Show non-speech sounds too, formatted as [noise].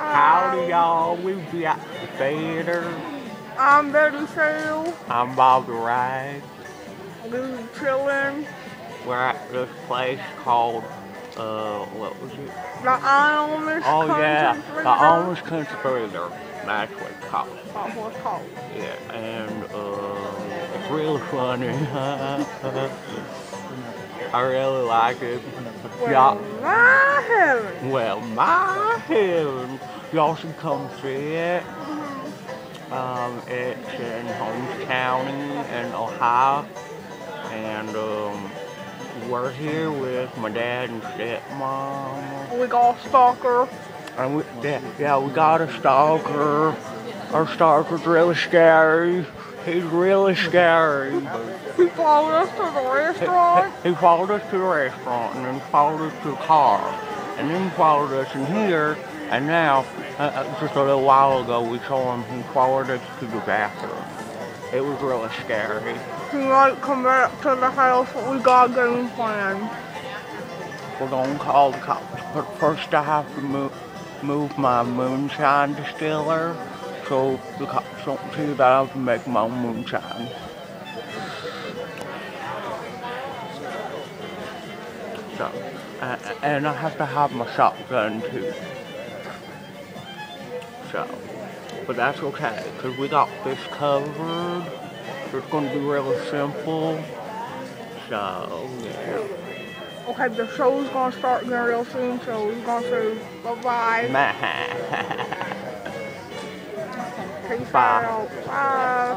Howdy, y'all. We be at the theater. I'm Betty Sue. I'm Bob the Rag. We're chilling. We're at this place called, uh, what was it? The Amish Oh, yeah, the. Amish Country Theater. That's what it's called. That's what it's called. Yeah, and, uh, it's really funny. [laughs] I really like it. Well, my heaven. well, my heaven. Y'all should come see it. Um, it's in Holmes County in Ohio. And um, we're here with my dad and stepmom. We got a Stalker. And we, yeah, yeah, we got a stalker. Our stalker's really scary. He's really scary. He followed us to the restaurant. He followed us to the restaurant and then followed us to the car. And then followed us in here. And now, uh, uh, just a little while ago, we saw him. He followed us to the bathroom. It was really scary. He might come back to the house, but we got a game plan. We're gonna call the cops. But first, I have to move, move my moonshine distiller so the cops don't see that I have to make my own moonshine. So, uh, and I have to have my shotgun too. So, but that's okay, because we got this covered. It's gonna be really simple. So, yeah. Okay, the show's gonna start again real soon, so we're gonna say bye-bye. 谁吃啊。